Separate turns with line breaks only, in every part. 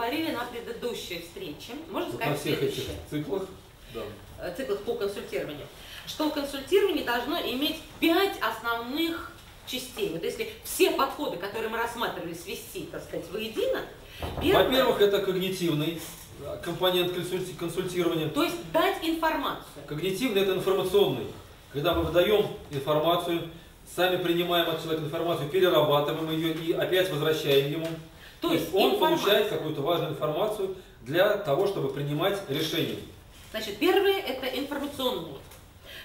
говорили на предыдущей встрече, можно сказать
на всех
следующее.
этих циклах, да.
э, циклах по консультированию, что консультирование должно иметь пять основных частей. Вот если все подходы, которые мы рассматривали, свести, так сказать, воедино, первое,
Во-первых, это когнитивный а, компонент консульти- консультирования.
то есть дать информацию.
Когнитивный – это информационный. Когда мы выдаем информацию, сами принимаем от человека информацию, перерабатываем ее и опять возвращаем ему.
То есть
он
информация.
получает какую-то важную информацию для того, чтобы принимать решения.
Значит, первый это информационный.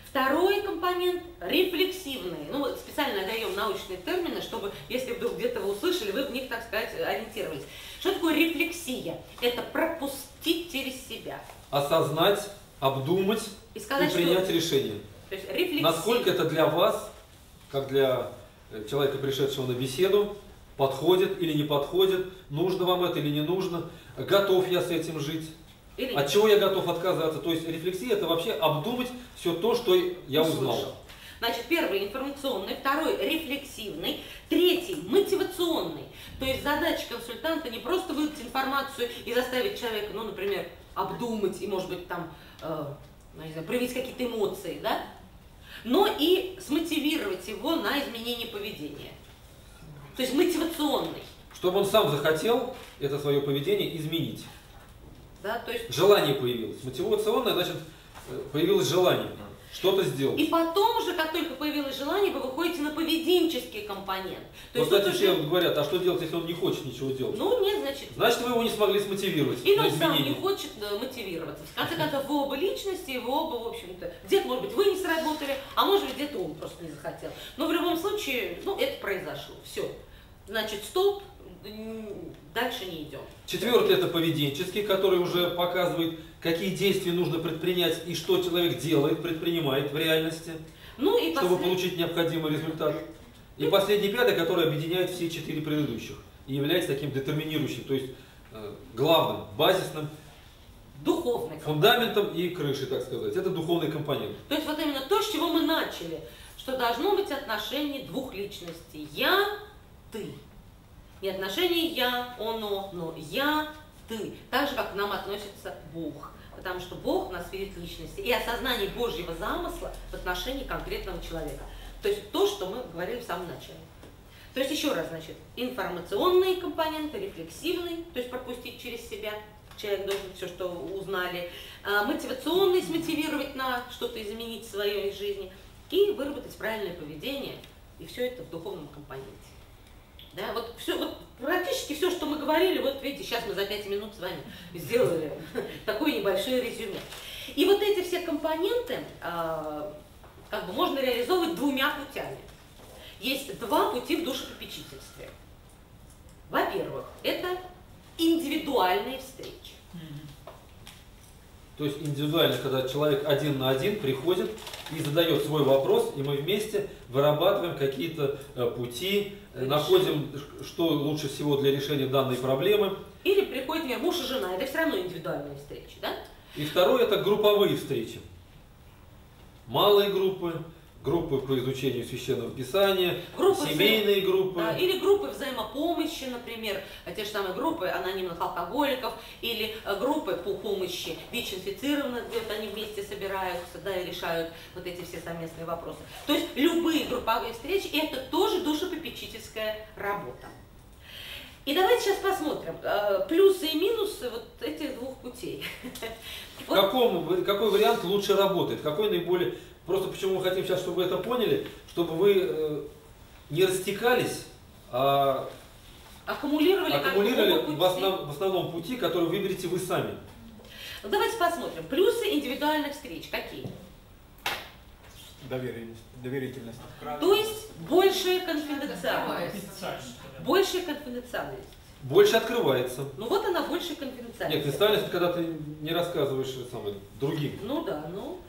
Второй компонент – рефлексивный. Ну, вот специально даем научные термины, чтобы, если вдруг где-то вы услышали, вы в них, так сказать, ориентировались. Что такое рефлексия? Это пропустить через себя.
Осознать, обдумать
И сказать,
и принять
что...
решение.
То есть рефлексия.
Насколько это для вас, как для э, человека, пришедшего на беседу, подходит или не подходит, нужно вам это или не нужно, готов я с этим жить,
Или
от чего я готов отказаться. То есть рефлексия это вообще обдумать все то, что я узнал.
Значит, первый информационный, второй рефлексивный, третий мотивационный. То есть задача консультанта не просто выдать информацию и заставить человека, ну, например, обдумать и, может быть, там, э, ну, не знаю, проявить какие-то эмоции, да, но и смотивировать его на изменение поведения. То есть мотивационный,
Чтобы он сам захотел это свое поведение изменить.
да, то есть
Желание появилось. Мотивационное, значит, э, появилось желание что-то сделать.
и потом уже, как только появилось желание, вы выходите на поведенческий компонент. То тут
кстати, все
уже,
говорят, а что делать, если он не хочет ничего делать?
ну, нет, значит,
Значит, вы его не смогли смотивировать
Или он сам не хочет э, мотивироваться. В конце концов, вы оба личности, вы оба, в общем-то, где-то, может быть, вы не сработали, а может быть, где-то он просто не захотел. Но в любом случае, ну, это произошло. Все. Значит, стоп, дальше не идем.
Четвертый это поведенческий, который уже показывает, какие действия нужно предпринять и что человек делает, предпринимает в реальности,
Ну и
чтобы
послед-
получить необходимый результат. И последний пятый, который объединяет все четыре предыдущих и является таким детерминирующим, то есть э, главным, базисным
духовный.
фундаментом и крышей, так сказать. Это духовный компонент.
То есть вот именно то, с чего мы начали, что должно быть отношение двух личностей. Я, ты. Не отношение я, оно, но я, ты. Так же, как к нам относится Бог. Потому что Бог нас видит личности. И осознание Божьего замысла в отношении конкретного человека. То есть то, что мы говорили в самом начале. То есть еще раз, значит, информационные компоненты, рефлексивный, то есть пропустить через себя, человек должен все, что узнали, а, мотивационный, смотивировать на что-то изменить в своей жизни, и выработать правильное поведение, и все это в духовном компоненте. Да, вот все, вот практически все, что мы говорили, вот видите, сейчас мы за пять минут с вами сделали такое небольшое резюме. И вот эти все компоненты а, как бы можно реализовывать двумя путями. Есть два пути в душепопечительстве. Во-первых, это индивидуальные встречи.
То есть индивидуально, когда человек один на один приходит и задает свой вопрос, и мы вместе вырабатываем какие-то э, пути. Находим, ш- что лучше всего для решения данной проблемы.
Или приходит, например, муж и жена, это все равно индивидуальные встречи, да?
И второе это групповые встречи. Малые группы, группы по изучению священного писания,
Группы
семейные группы.
Да, или группы взаимопомощи, например, а те же самые группы анонимных алкоголиков, или э, группы по помощи ВИЧ-инфицированных, где вот они вместе собираются, да, и решают вот эти все совместные вопросы. То есть любые групповые встречи, это тоже душепопечительская работа. И давайте сейчас посмотрим э, плюсы и минусы вот этих двух путей. Вот
каком, в- какой вариант лучше работает? Какой наиболее... Просто почему мы хотим сейчас, чтобы вы это поняли, чтобы вы э, не растекались, а
аккумулировали,
аккумулировали в, основ- в основном пути, который выберете вы сами.
Ну, Давайте посмотрим. Плюсы индивидуальных встреч какие?
Доверенность, доверительность.
То есть большая конфиденциальность. Большая конфиденциальность.
Больше открывается.
Ну вот она большая конфиденциальность.
Нет, конфиденциальность, когда ты не рассказываешь это самое, другим
Ну да, ну.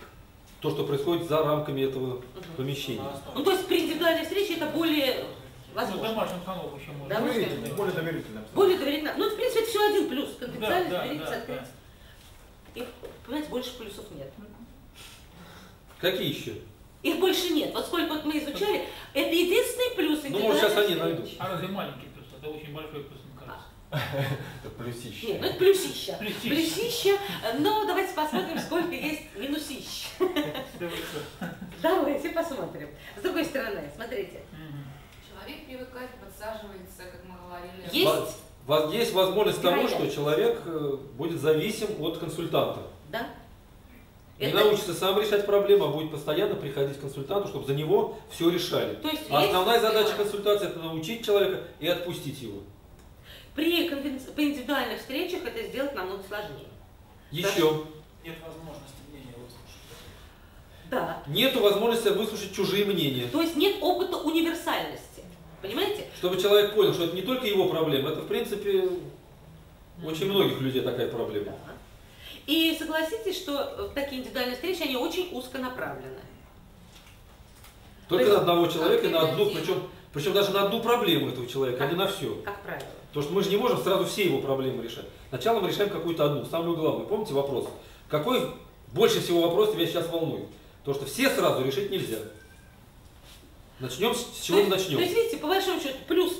то, что происходит за рамками этого помещения.
Ну то есть при индивидуальной встрече это более
Ну,
возможно.
домашних каналов еще можно.
Да,
Доверительность, более доверительно.
Более доверительно. Ну, в принципе, это все один плюс. Конфиденциальность,
Да, да,
доверительность,
да,
открытость. Их, понимаете, больше плюсов нет.
Какие еще?
Их больше нет. Вот сколько вот мы изучали, это единственный плюс
Ну, может, сейчас они найдут.
А разве маленький плюс? Это очень большой плюс, мне Это плюсище.
Нет, ну это плюсища.
Плюсища.
Плюсища, но давайте посмотрим, сколько есть минусищ. Давайте посмотрим. С другой стороны, смотрите.
Человек привыкает, подсаживается, как мы говорили.
Есть?
Есть возможность того, что человек э, будет зависим от консультанта.
Да?
Не
Это-
научится сам решать проблемы, а будет постоянно приходить к консультанту, чтобы за него все решали.
То есть
А
есть-
основная задача консультации это научить человека и отпустить его.
При, конвен- при индивидуальных встречах это сделать намного сложнее.
Еще
Нет возможности мнения выслушать.
Да.
нету возможности выслушать чужие мнения.
То есть нет опыта универсальности. Понимаете?
Чтобы человек понял, что это не только его проблема, это в принципе очень многих людей такая проблема.
Да. И согласитесь, что такие индивидуальные встречи, они очень узконаправлены.
Только
То есть-
на одного человека на одну, причем, причем даже на одну проблему этого человека, а не на все.
Как правило.
Потому что мы же не можем сразу все его проблемы решать. Сначала мы решаем какую-то одну, самую главную. Помните вопрос? Какой больше всего вопрос тебя сейчас волнует? То, что все сразу решить нельзя. Начнем с чего
то,
начнем?
то есть, видите, по большому счету, плюс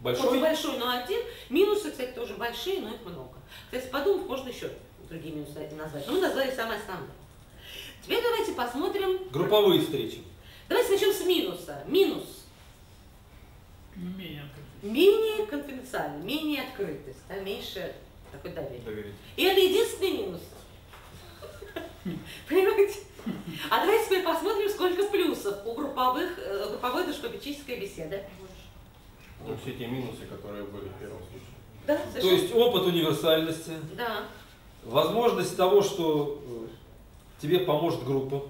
Большой?
большой, но один. Минусы, кстати, тоже большие, но их много. Кстати, подумав, можно еще другие минусы назвать. Но мы назвали самые основные. Теперь давайте посмотрим.
Групповые встречи.
Давайте начнем с минуса. Минус.
Менее открытый.
Менее конфиденциально, менее открытость, да, меньше такой доверие.
Доверить.
И это единственный минус. Понимаете? А давайте теперь посмотрим, сколько плюсов у групповых, э, групповой душпопечительской беседы.
Ну, все те минусы, которые были в первом случае.
Да,
То есть опыт универсальности,
Да.
Возможность того, что э, тебе поможет группа,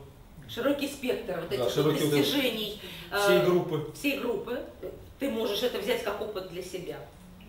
Широкий спектр вот
Да,
этих вот
широкий вот
достижений э,
всей группы.
всей группы. Ты можешь это взять как опыт для себя.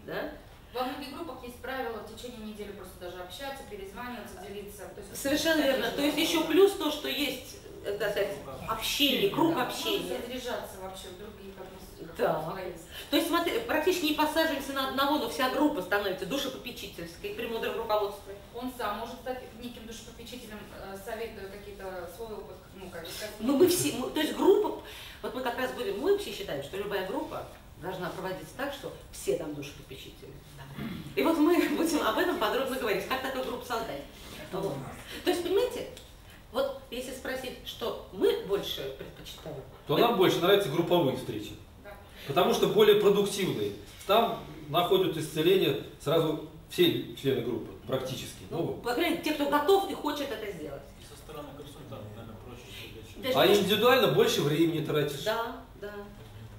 Да?
Во многих группах есть правило в течение недели просто даже общаться, перезваниваться, делиться. То есть
Совершенно верно. То есть еще плюс то, что есть, э, так сказать, общение, круг
Да,
общения.
можно заряжаться вообще в других атмосферах.
Да.
своих.
То есть смотри, практически не посаживаемся на одного, но вся группа становится душепопечительской при мудром руководстве.
Он сам может стать неким душепопечителем, э, советуя какие-то свой опыт, ну, как сказать.
Но мы все, мы- то есть группа, вот мы как раз будем, мы вообще считаем, что любая группа должна проводиться так, что все там душепопечители. И вот мы будем об этом подробно говорить, как такую группу создать. Вот. То есть, понимаете, вот если спросить, что мы больше предпочитаем,
То
мы-
нам больше нравятся групповые встречи. Потому что более продуктивные. Там находят исцеление сразу все члены группы, практически.
ну,
Ну,
по крайней мере, те, кто готов и хочет это сделать.
И со стороны консультанта, наверное, проще
а индивидуально больше времени тратишь.
Да, да.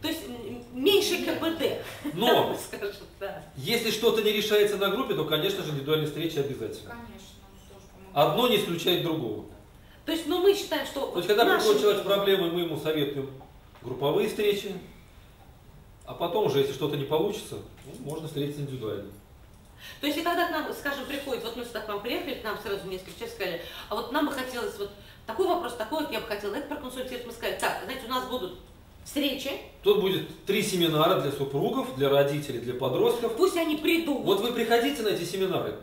То есть меньше КПД,
Но
скажем, да.
если что-то не решается на группе, то, конечно же, индивидуальные встречи обязательно.
Конечно.
Одно не исключает другого.
То есть, ну, мы считаем, что...
То есть, когда
наши
приходит человек с проблемой, мы ему советуем групповые встречи, а потом уже, если что-то не получится, ну, можно встретиться индивидуально.
То есть, и когда к нам, скажем, приходит, вот мы сюда к вам приехали, к нам сразу несколько человек сказали, а вот нам бы хотелось вот такой вопрос, такой вот я бы хотела это проконсультировать. Мы сказали, так, знаете, у нас будут встречи,
Тут будет три семинара для супругов, для родителей, для подростков.
пусть они придут.
Вот вы приходите на эти семинары,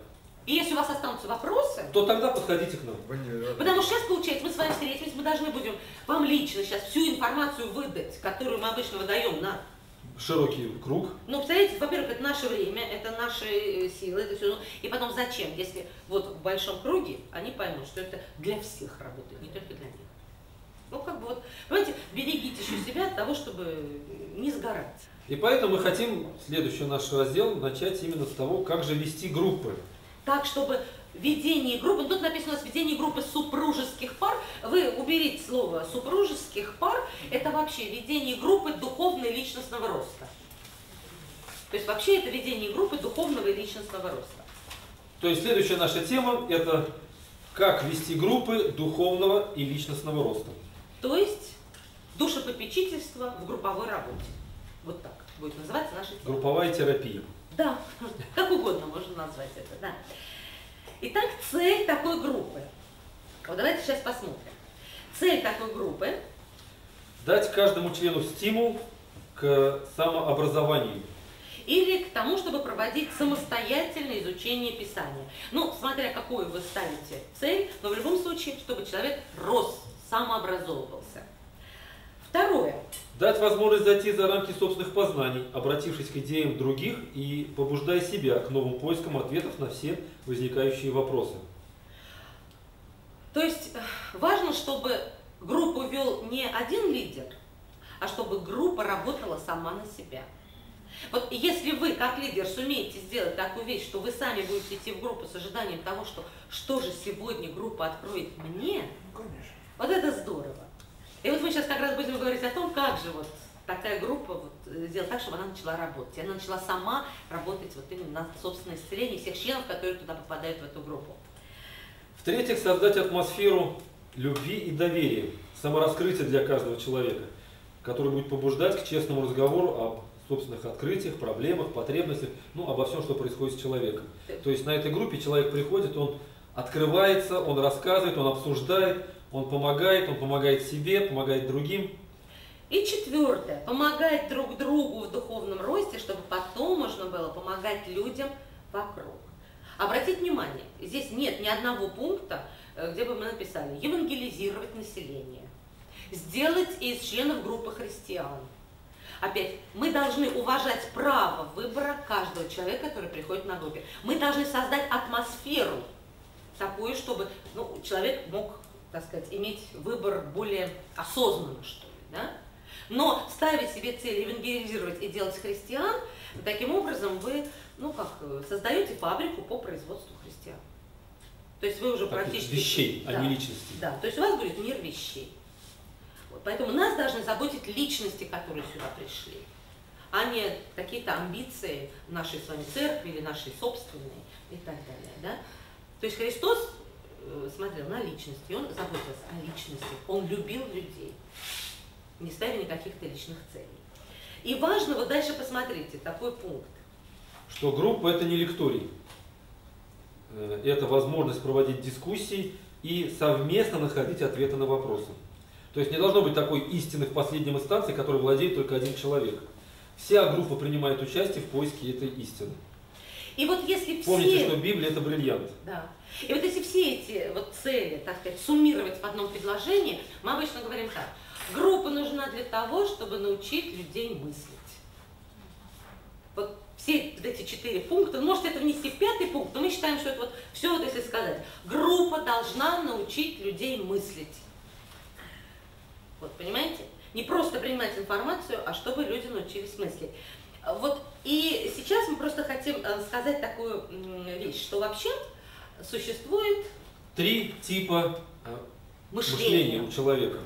И если у вас останутся вопросы,
то тогда подходите к нам.
Потому что сейчас, получается, мы с вами встретились, мы должны будем вам лично сейчас всю информацию выдать, которую мы обычно выдаем на
Широкий круг.
Ну, представляете, во-первых, это наше время, это наши э, силы, это все. Ну, и потом зачем, если вот в большом круге они поймут, что это для всех работает, не только для них. Ну, как бы вот, понимаете, берегите еще себя от того, чтобы не сгорать.
И поэтому мы хотим следующий наш раздел начать именно с того, как же вести группы.
Так, чтобы ведение группы, тут написано у нас ведение группы супружеских пар, вы уберите слово супружеских пар, это вообще ведение группы духовного и личностного роста. То есть вообще это ведение группы духовного и личностного роста.
То есть следующая наша тема – это как вести группы духовного и личностного роста.
То есть душепопечительство в групповой работе. Вот так будет называться наша тема.
Групповая терапия.
Да, как угодно можно назвать это, да. Итак, цель такой группы. Вот давайте сейчас посмотрим. Цель такой группы
Дать каждому члену стимул к самообразованию.
или к тому, чтобы проводить самостоятельное изучение Писания. Ну, смотря какую вы ставите цель, но в любом случае, чтобы человек рос, самообразовывался. Второе.
Дать возможность зайти за рамки собственных познаний, обратившись к идеям других и побуждая себя к новым поискам ответов на все возникающие вопросы.
То есть э, важно, чтобы группу вел не один лидер, а чтобы группа работала сама на себя. Вот если вы, как лидер, сумеете сделать такую вещь, что вы сами будете идти в группу с ожиданием того, что что же сегодня группа откроет мне, вот это здорово. И вот мы сейчас как раз будем говорить о том, как же вот такая группа вот, э, сделать так, чтобы она начала работать. И она начала сама работать вот именно на собственное исцеление всех членов, которые туда попадают в эту группу.
В-третьих, создать атмосферу любви и доверия, самораскрытия для каждого человека, который будет побуждать к честному разговору об собственных открытиях, проблемах, потребностях, ну, обо всем, что происходит с человеком. То есть на этой группе человек приходит, он открывается, он рассказывает, он обсуждает, он помогает, он помогает себе, помогает другим.
И четвертое, помогать друг другу в духовном росте, чтобы потом можно было помогать людям вокруг. Обратите внимание, здесь нет ни одного пункта, э, где бы мы написали евангелизировать население, сделать из членов группы христиан. Опять, мы должны уважать право выбора каждого человека, который приходит на группе. Мы должны создать атмосферу такую, чтобы ну, человек мог, так сказать, иметь выбор более осознанно, что ли, да? Но ставить себе цель евангелизировать и делать христиан, таким образом вы, ну как, создаете фабрику по производству христиан. То есть вы уже
Таких
практически...
вещей, а
да,
не личностей.
Да, то есть у вас будет мир вещей. Вот, поэтому нас должны заботить личности, которые сюда пришли, а не какие-то амбиции нашей с вами церкви или нашей собственной и так далее. Да? То есть Христос э, смотрел на личности, он заботился о личности, он любил людей, не ставя никаких-то личных целей. И важно, вот дальше посмотрите, такой пункт.
Что группа это не лекторий. Э, Это возможность проводить дискуссии и совместно находить ответы на вопросы. То есть не должно быть такой истины в последнем инстанции, которой владеет только один человек. Вся группа принимает участие в поиске этой истины.
И вот если все...
Помните, что Библия это бриллиант.
Да. И вот если все эти вот цели, так сказать, суммировать в одном предложении, мы обычно говорим так. Группа нужна для того, чтобы научить людей мыслить. Вот все вот эти четыре пункта, может это внести в пятый пункт, но мы считаем, что это вот все, вот если сказать, группа должна научить людей мыслить. Вот, понимаете? Не просто принимать информацию, а чтобы люди научились мыслить. Вот, и сейчас мы просто хотим э, сказать такую вещь, что вообще существует
Три типа э,
мышление.
мышления у человека.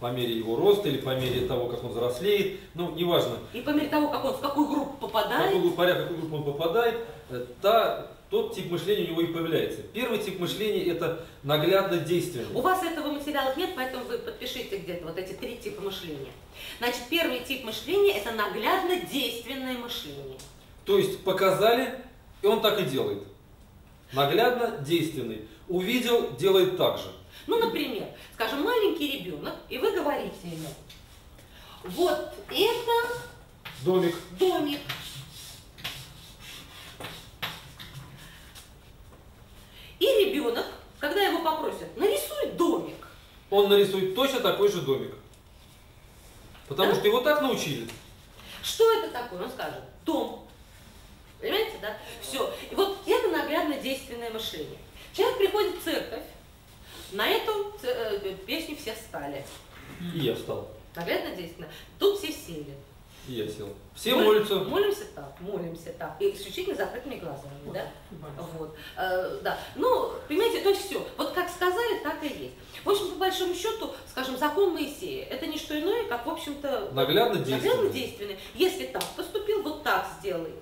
По мере его роста или по мере того, как он взрослеет. Ну, неважно,
И по мере того, как он в какую группу
в
попадает,
какую, поря- в какую группу он попадает, э, та, тот тип мышления у него и появляется. Первый тип мышления это наглядно действенный.
У вас этого материала нет, поэтому вы подпишите где-то вот эти три типа мышления. Значит, первый тип мышления – это наглядно действенное мышление.
То есть показали, и он так и делает. Наглядно действенный. Увидел, делает так же.
Ну, например, скажем, маленький ребенок, и вы говорите ему, вот это
Домик.
домик. И ребенок, когда его попросят, нарисуй домик.
Он нарисует точно такой же домик. Потому
Да?
что его так научили.
Что это такое? Он скажет, дом. Понимаете, да? Все. И вот это наглядно действенное мышление. Человек приходит в церковь, на эту э, песню все встали.
И я встал.
Наглядно действенно. Тут все сели.
И я сел. Все
Моль-
молятся.
Молимся так, молимся так. И исключительно закрытыми глазами, да? Вот. Э, да. Ну, понимаете, то есть все. Вот как сказали, так и есть. В общем, по большому счету, скажем, закон Моисея, это не что иное, как, в общем-то,
Наглядно
наглядно
действенный.
действенный. Если так поступил, вот так сделай.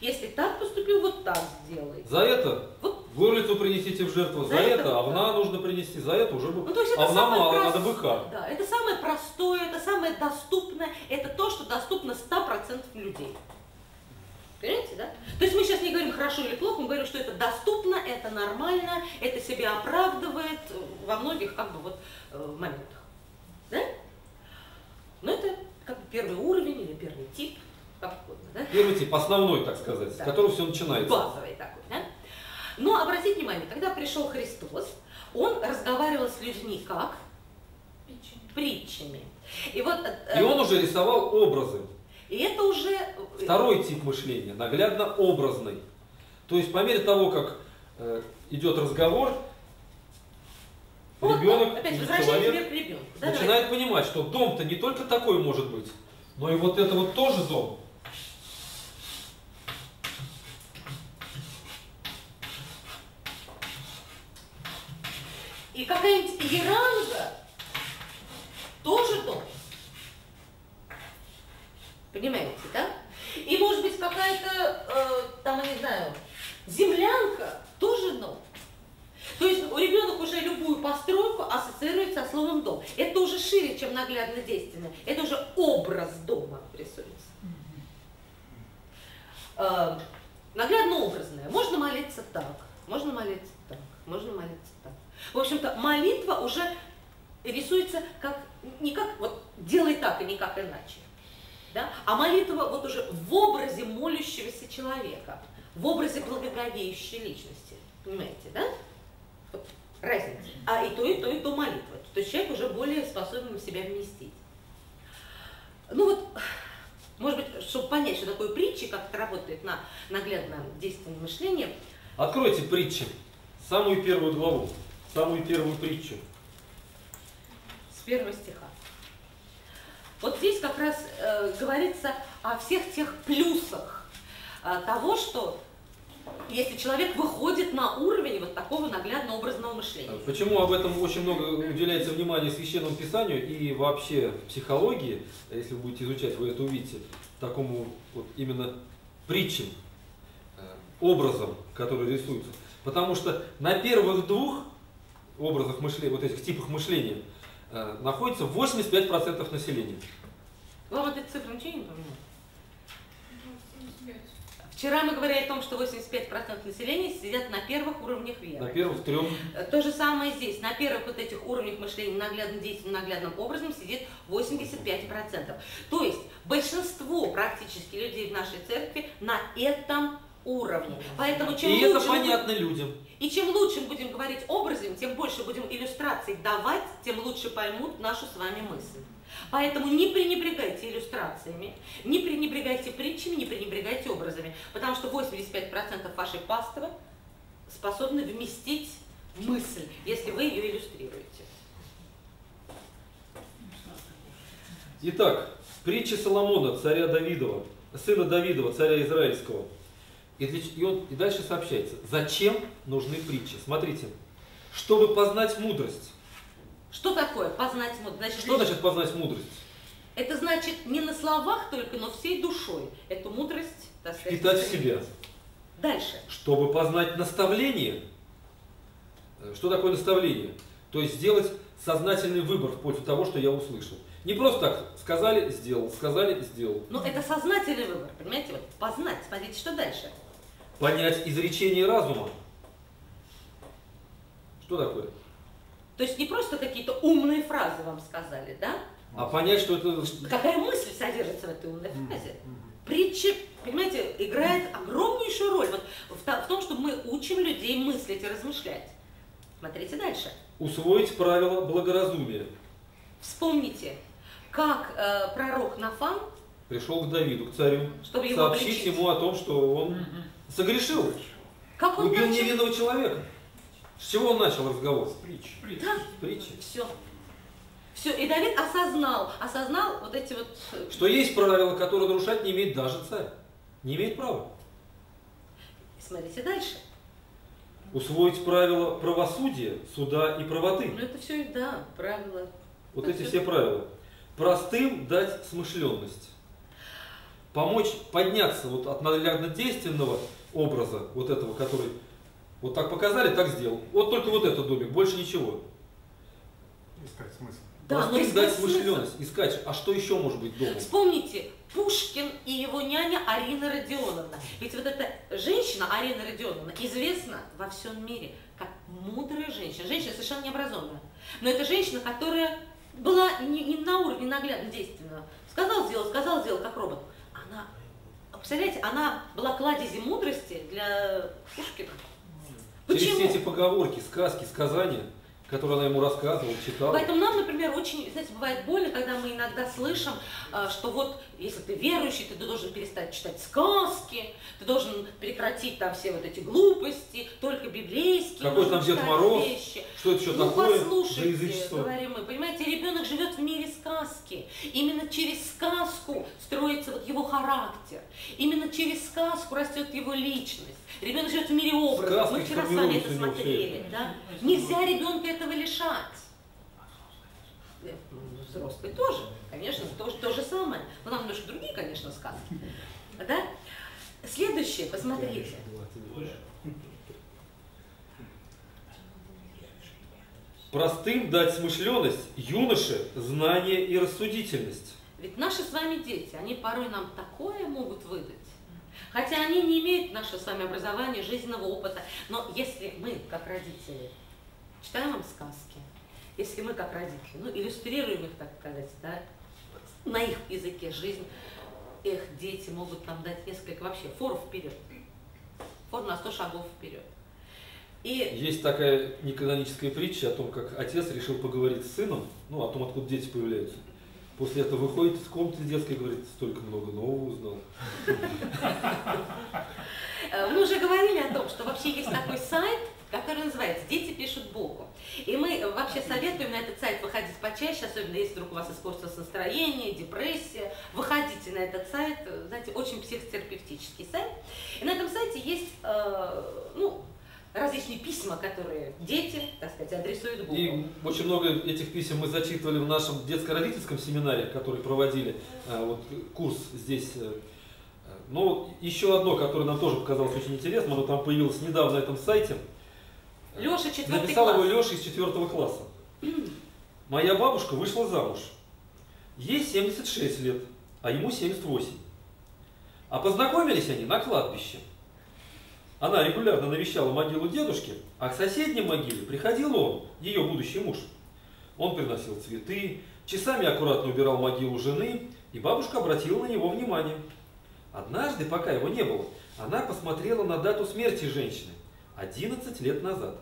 Если так поступил, вот так сделай.
За это
Вот.
Горлицу принесите в жертву, за,
За
это,
это,
овна нужно принести, за это уже бы.
Ну, то есть это
овна
самое
мало,
прост-
надо быка.
Да, это самое простое, это самое доступное, это то, что доступно 100% людей. Понимаете, да? То есть мы сейчас не говорим хорошо или плохо, мы говорим, что это доступно, это нормально, это себя оправдывает во многих как бы вот э, моментах. Да? Но это как бы первый уровень или первый тип, как угодно, да?
Первый тип, основной, так сказать,
Да.
с которого все начинается.
базовый такой, да? Но обратите внимание, когда пришел Христос, он разговаривал с людьми как?
Притчами.
притчами. И вот э,
И он уже рисовал образы.
и это уже э,
Второй тип мышления, наглядно-образный. То есть по мере того, как э, идет разговор,
вот,
ребенок
опять
человек
к ребенку. Да,
начинает понимать, что дом-то не только такой может быть, но и вот это вот тоже дом.
И какая-нибудь еранга тоже дом. Понимаете, да? И может быть какая-то, э, там, я не знаю, землянка тоже дом. То есть у ребенок уже любую постройку ассоциирует со словом дом. Это уже шире, чем наглядно действенное. Это уже образ дома рисуется. Э, наглядно-образное. Можно молиться так, можно молиться так, можно молиться так. В общем-то, молитва уже рисуется как не как вот делай так и никак иначе. Да? А молитва вот уже в образе молящегося человека, в образе благоговеющей личности. Понимаете, да? Вот разница. А и то, и то, и то молитва. То есть человек уже более способен в себя вместить. Ну вот, может быть, чтобы понять, что такое притчи, как это работает на наглядном действенном мышлении,
Откройте притчи, самую первую главу, самую первую притчу.
с первого стиха. Вот здесь как раз э, говорится о всех тех плюсах э, того, что если человек выходит на уровень вот такого наглядно-образного мышления.
Почему об этом очень много уделяется внимания священному писанию и вообще психологии, если вы будете изучать, вы это увидите, такому вот именно притчам, э, образом, которые рисуются. Потому что на первых двух образах мышления, вот этих типах мышления, э, находится 85% населения.
Вам вот эта цифра ничего не?
Ну, 75.
Вчера мы говорили о том, что 85% населения сидят на первых уровнях
На
веры.
первых трех
Э, То же самое здесь. На первых вот этих уровнях мышления наглядным действием, наглядным образом сидит 85%. То есть большинство практически людей в нашей церкви на этом уровне. Поэтому чем
И это
лучше мы будем-
понятно людям.
и чем лучше мы будем говорить образом, тем больше будем иллюстраций давать, тем лучше поймут нашу с вами мысль. Поэтому не пренебрегайте иллюстрациями, не пренебрегайте притчами, не пренебрегайте образами, потому что 85% вашей паствы способны вместить мысль, если вы ее иллюстрируете.
Итак, притча Соломона, царя Давидова, сына Давидова, царя Израильского. И, для и он и дальше сообщается, зачем нужны притчи. Смотрите, чтобы познать мудрость.
Что такое познать мудрость? Значит,
Что значит познать мудрость?
Это значит не на словах только, но всей душой эту мудрость так сказать,
Впитать в себя.
Дальше.
Чтобы познать наставление. Э, Что такое наставление? То есть сделать сознательный выбор в пользу того, что я услышал. Не просто так сказали, сделал, сказали, сделал.
Но это сознательный выбор, понимаете? Вот познать. Смотрите, что дальше.
Понять изречение разума. Что такое?
То есть не просто какие-то умные фразы вам сказали, да?
А понять, что это
Какая мысль содержится в этой умной фразе? Притча, понимаете, играет огромнейшую роль вот в, в том, что мы учим людей мыслить и размышлять. Смотрите дальше.
усвоить правила благоразумия.
Вспомните, как э, пророк Нафан,
Пришел к Давиду, к царю,
чтобы его
сообщить
обличить,
ему о том, что он согрешил,
как он
убил
начал-
невинного человека. С чего он начал разговор?
С притч.
Да,
С притчи.
все. Все. И Давид осознал, осознал вот эти вот... э,
Что есть правила, которые нарушать не имеет даже царь. Не имеет права.
Смотрите дальше.
Усвоить правила правосудия, суда и правоты.
Ну это все, да, правила.
Вот
это
эти все правила. Простым дать смышленность. Помочь подняться вот от наглядно-действенного образа, вот этого, который вот так показали, так сделал. Вот только вот этот домик, больше ничего.
Искать смысл.
Да, но
Простым
искать
дать смышленность, искать, а что еще может быть дома?
Вспомните, Пушкин и его няня Арина Родионовна. Ведь вот эта женщина, Арина Родионовна, известна во всем мире как мудрая женщина. Женщина совершенно необразованная. Но это женщина, которая была не, не на уровне наглядно действенного. Сказал, сделал, сказал, сделал, как робот. Она, представляете, она была кладезем мудрости для Пушкина.
Через
Почему?
все эти поговорки, сказки, сказания, которые она ему рассказывала, читала.
Поэтому нам, например, очень, знаете, бывает больно, когда мы иногда слышим, а, что вот, если ты верующий, ты должен перестать читать сказки, ты должен прекратить там все вот эти глупости, только библейские
Какой там Дед Мороз?
вещи.
Что это еще
Ну,
такое за
послушайте,
язычество?
говорим мы, понимаете, ребенок живет в мире сказки. Именно через сказку строится вот его характер. Именно через сказку растет его личность. Ребенок живет в мире образов. Мы вчера с вами это смотрели.
это.
Да? Нельзя ребенка этого лишать. Э, ну, Взрослый тоже, конечно, то, то же самое. Но нам немножко другие, конечно, сказки. Да? Следующее, посмотрите.
Простым дать смышленность, юноше знание и рассудительность.
Ведь наши с вами дети, они порой нам такое могут выдать. Хотя они не имеют нашего с вами образования, жизненного опыта. Но если мы, как родители, читаем им сказки, если мы, как родители, ну, иллюстрируем их, так сказать, да, на их языке жизнь, их дети могут нам дать несколько вообще фор вперед. Фор на 100 шагов вперед. И
Есть такая неканоническая притча о том, как отец решил поговорить с сыном, ну, о том, откуда дети появляются. После этого выходит из комнаты детской и говорит, столько много нового узнал.
Э, Мы уже говорили о том, что вообще есть такой сайт, который называется «Дети пишут Богу». И мы вообще советуем на этот сайт выходить почаще, особенно если вдруг у вас испортилось настроение, депрессия. Выходите на этот сайт, знаете, очень психотерапевтический сайт. И на этом сайте есть, э, ну, различные письма, которые дети, так сказать, адресуют Богу.
И очень много этих писем мы зачитывали в нашем детско-родительском семинаре, который проводили, э, вот курс здесь. э, э, Но еще одно, которое нам тоже показалось очень интересным, оно там появилось недавно на этом сайте.
Леша, четвертый
Написал
класс.
его Леша из четвертого класса. Моя бабушка вышла замуж. Ей 76 лет, а ему 78. А познакомились они на кладбище. Она регулярно навещала могилу дедушки, а к соседней могиле приходил он, ее будущий муж. Он приносил цветы, часами аккуратно убирал могилу жены, и бабушка обратила на него внимание. Однажды, пока его не было, она посмотрела на дату смерти женщины – 11 лет назад.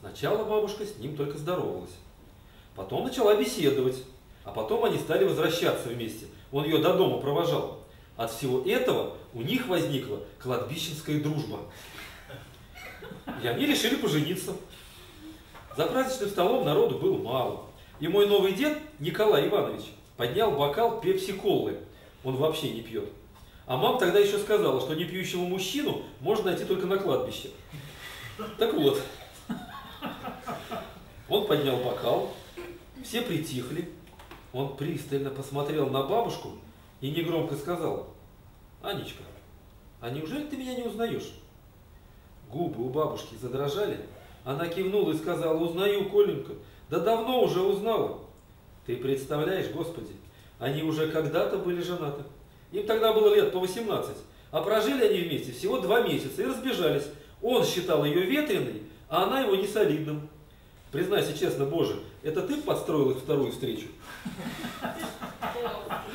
Сначала бабушка с ним только здоровалась. Потом начала беседовать, а потом они стали возвращаться вместе. Он ее до дома провожал. От всего этого у них возникла кладбищенская дружба. И они решили пожениться. За праздничным столом народу было мало. И мой новый дед, Николай Иванович, поднял бокал пепси-колы. Он вообще не пьет. А мама тогда еще сказала, что непьющего мужчину можно найти только на кладбище. Так вот, он поднял бокал, все притихли, он пристально посмотрел на бабушку и негромко сказал, «Анечка, а неужели ты меня не узнаешь?» Губы у бабушки задрожали, она кивнула и сказала, «Узнаю, Коленька, да давно уже узнала». Ты представляешь, Господи, они уже когда-то были женаты. Им тогда было лет по 18, а прожили они вместе всего два месяца и разбежались. Он считал ее ветреной, а она его несолидным. Признайся честно, Боже, это ты подстроил их вторую встречу?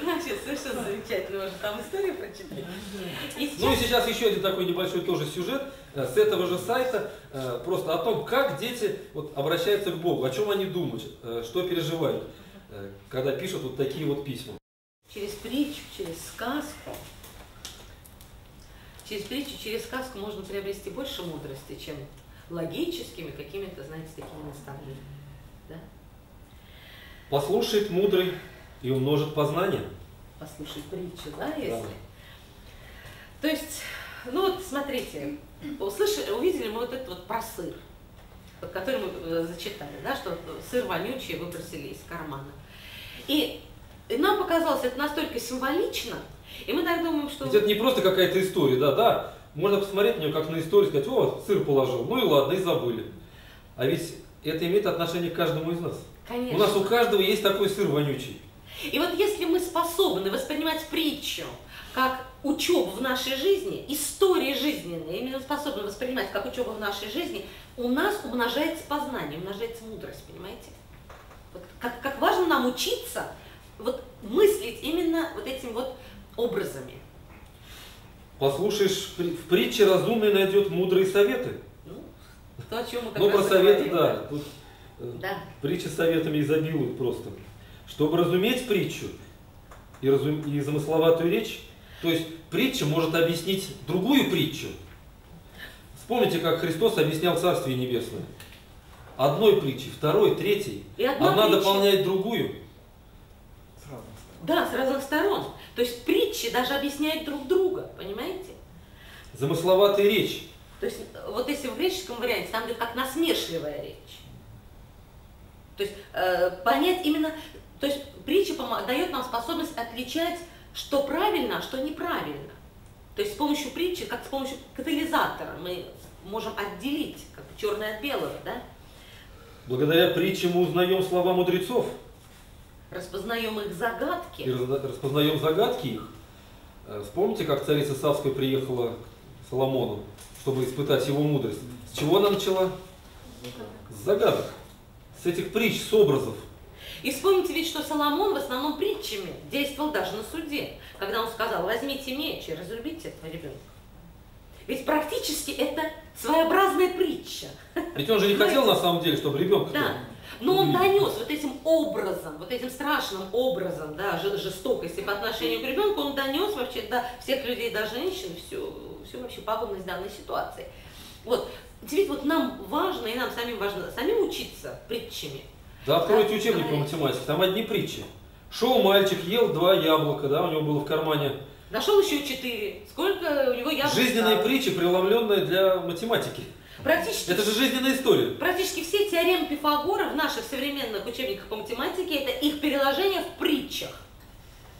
Значит, совершенно замечательно, можно там историю прочитать. И
Ну и
сейчас
еще один такой небольшой тоже сюжет э, с этого же сайта, э, просто о том, как дети вот, обращаются к Богу, о чем они думают, э, что переживают, когда пишут вот такие вот письма.
Через притчу, через сказку, через притчу, через сказку можно приобрести больше мудрости, чем логическими какими-то, знаете, такими наставлениями. Да?
Послушает мудрый и умножит познание.
Послушать притчу, да, если?
Да.
То есть, ну вот смотрите, услышали, увидели мы вот этот вот про сыр, который мы э, зачитали, да, что сыр вонючий выбросили из кармана. И, и нам показалось это настолько символично, и мы так думаем, что...
Ведь это не просто какая-то история, да, да. Можно посмотреть на нее как на историю, сказать, о, сыр положил, ну и ладно, и забыли. А ведь это имеет отношение к каждому из нас.
Конечно.
У нас у каждого есть такой сыр вонючий.
И вот если мы способны воспринимать притчу как учебу в нашей жизни, истории жизненные, именно способны воспринимать как учебу в нашей жизни, у нас умножается познание, умножается мудрость, понимаете? Вот как, как важно нам учиться вот мыслить именно вот этими вот образами.
Послушаешь, в притче разумный найдет мудрые советы.
Ну, то, о чем мы как
Ну, про советы, да. Тут Э,
Да.
Притчи советами изобилуют просто. Чтобы разуметь притчу и, разум... и замысловатую речь, то есть притча может объяснить другую притчу. Вспомните, как Христос объяснял Царствие Небесное. Одной притчей, второй, третьей.
И одна
Одна
притча.
дополняет другую.
Да, с разных сторон. То есть притчи даже объясняют друг друга, понимаете?
Замысловатая речь.
То есть э, вот если в греческом варианте, там идет как насмешливая речь. То есть э, понять именно, то есть притча дает нам способность отличать, что правильно, а что неправильно. То есть с помощью притчи, как с помощью катализатора, мы можем отделить как черное от белого, да?
Благодаря притче мы узнаем слова мудрецов
Распознаем их
и
загадки.
раз- распознаем загадки их. Э, Вспомните, как царица Савская приехала к Соломону, чтобы испытать его мудрость. С чего она начала? С загадок. С этих притч, с образов.
И вспомните ведь, что Соломон в основном притчами действовал даже на суде, когда он сказал, возьмите меч и разрубите этого ребенка. Ведь практически это своеобразная притча.
Ведь он же не хотел на самом деле, чтобы ребенка
Да. Но он донес вот этим образом, вот этим страшным образом, да, жестокости по отношению к ребенку, он донес вообще до всех людей, до женщин, всю, всю вообще пагубность данной ситуации. Вот. Теперь вот нам важно, и нам самим важно, самим учиться притчами.
Да откройте
Да,
учебник по математике, там одни притчи. Шел мальчик, ел два яблока, да, у него было в кармане.
Нашел еще четыре. Сколько у него яблок
Жизненные
стало?
притчи, преломленные для математики.
Практически,
Это же жизненная история.
практически все теоремы Пифагора в наших современных учебниках по математике это их переложение в притчах.